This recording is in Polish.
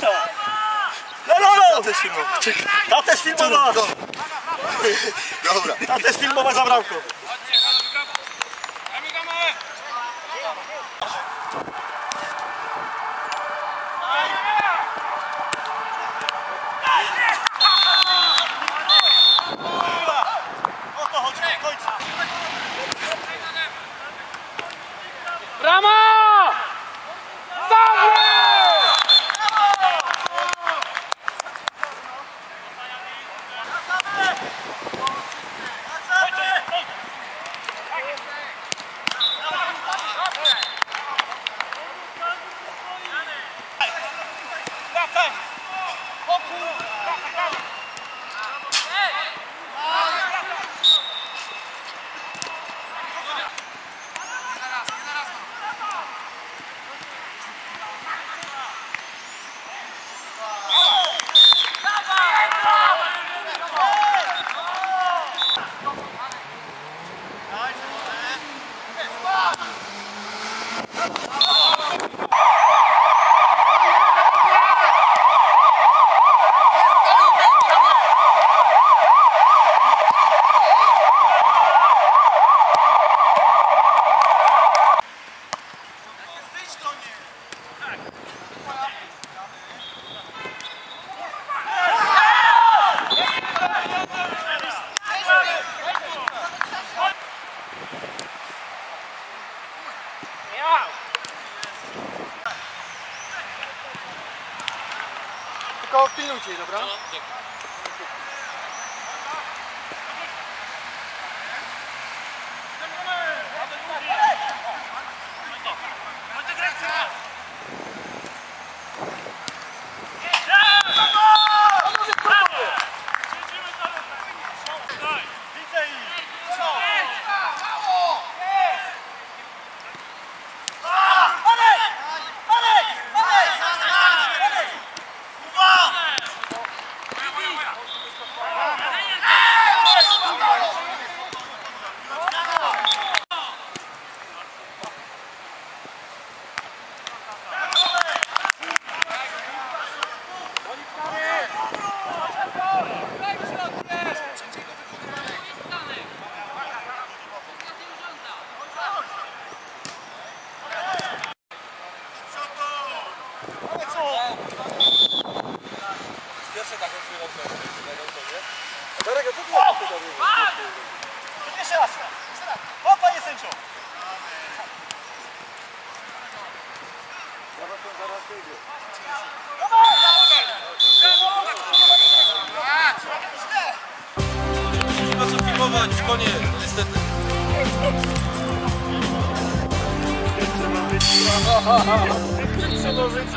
brata! No, no, no! Tatę filmowa. Tatę filmowa! Dobra. Tatę filmowa za bramką. 어, 공. 아, 아, 아. Tylko pilnujcie dobra? Widzę Jeszcze raz. Jeszcze raz. O, panie sędzio. Zaraz to zaraz wyjdzie. Ma co filmować, koniec, niestety. Przedłożyć.